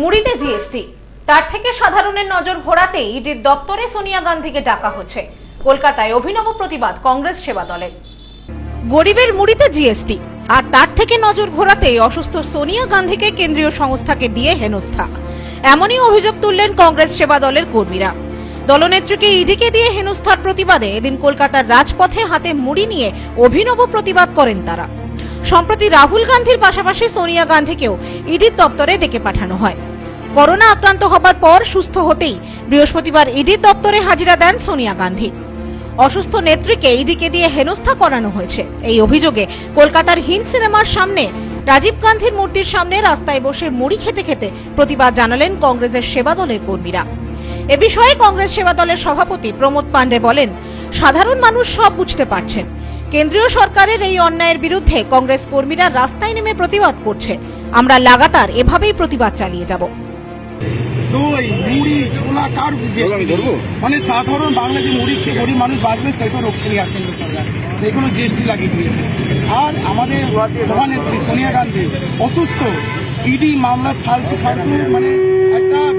মুড়িতে GST. তার থেকে সাধারণের নজর ঘোরাতে ইডির দপ্তরে সোনিয়া গান্ধীকে ডাকা হচ্ছে। কলকাতায় অভিনব প্রতিবাদ কংগ্রেস সেবা দলের। গরিবের মুড়িতে জিএসটি। আর তার থেকে নজর ঘোরাতে অসুস্থ সোনিয়া গান্ধীকে কেন্দ্রীয় সংস্থাকে দিয়ে হেনস্থা। এমনই অভিযোগ তুললেন কংগ্রেস সেবা দলের কর্মীরা। দলনেত্রীকে ইডিকে দিয়ে হেনস্থার প্রতিবাদে এদিন কলকাতার রাজপথে হাতে মুড়ি নিয়ে অভিনব প্রতিবাদ করেন তারা। সম্প্রতি রাহুল গান্ধীর পাশাপাশি সোনিয়া গান্ধীকেও ইডির দপ্তরে ডেকে পাঠানো হয়। করোনা আক্রান্ত হবার পর সুস্থ হতেই বৃহস্পতিবার ইডির দপ্তরে হাজিরা দেন সোনিয়া গান্ধী। অসুস্থ নেত্রীকে ইডিকে দিয়ে হেনস্থা করানো হয়েছে। এই অভিযোগে কলকাতার হিন্দ সিনেমার সামনে রাজীব গান্ধীর মূর্তির সামনে রাস্তায় বসে মুড়ি খেতে খেতে প্রতিবাদ জানালেন কংগ্রেসের সেবা দলের কর্মীরা। এ বিষয়ে কংগ্রেস সেবা দলের সভাপতি প্রমোদ পাণ্ডে বলেন, সাধারণ মানুষ সব বুঝতে পারছেন। কেন্দ্রীয় সরকারের এই অন্যায়ের বিরুদ্ধে কংগ্রেস কর্মীরা রাস্তায় নেমে প্রতিবাদ করছে। আমরা লাগাতার এভাবেই প্রতিবাদ চালিয়ে যাব। দই মুড়ি ছোলা কার মানে সাধারণ বাংলা যে মুড়ি খেয়ে গরিব মানুষ বাঁচবে সেটা রক্ষে নেওয়ার কেন্দ্র সরকার। সেগুলো জিএসটি লাগিয়ে দিয়েছে। আর আমাদের সভানেত্রী সোনিয়া গান্ধী অসুস্থ ইডি মামলা ফালতু ফালতু মানে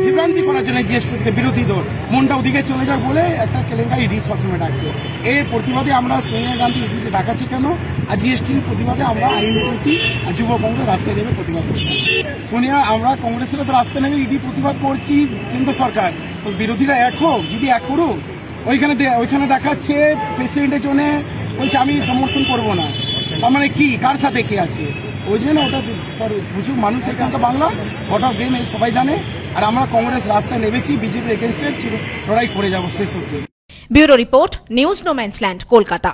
বিভ্রান্তি করার জন্য জিএসটি বিরোধী দল। মনটা ওদিকে চলে যাক বলে একটা কেলেঙ্কারি ইডি সবসময় ডাকছে এর প্রতিবাদে আমরা সোনিয়া গান্ধী ইডিকে ডাকাচ্ছি কেন? আর জিএসটির প্রতিবাদে আমরা আইন করেছি আর যুব কংগ্রেস রাস্তায় নেমে প্রতিবাদ করছি। সোনিয়া, আমরা কংগ্রেসের তো রাস্তায় নেমে ইডি প্রতিবাদ করছি কেন্দ্র সরকার। তো বিরোধীরা এক হোক, যদি এক করুক, ওইখানে ওইখানে দেখাচ্ছে প্রেসিডেন্টের জন্য বলছে, আমি সমর্থন করব না। তার মানে কি? কার সাথে কে আছে? ওই জন্য ওটা সরি বুঝুক মানুষ এখানকার বাংলা, ওটা গেম সবাই জানে। আর আমরা কংগ্রেস রাস্তায় নেমেছি, বিজেপির এগেনস্টে লড়াই করে যাব শেষ অব্দি bureau report, news no man's land Kolkata.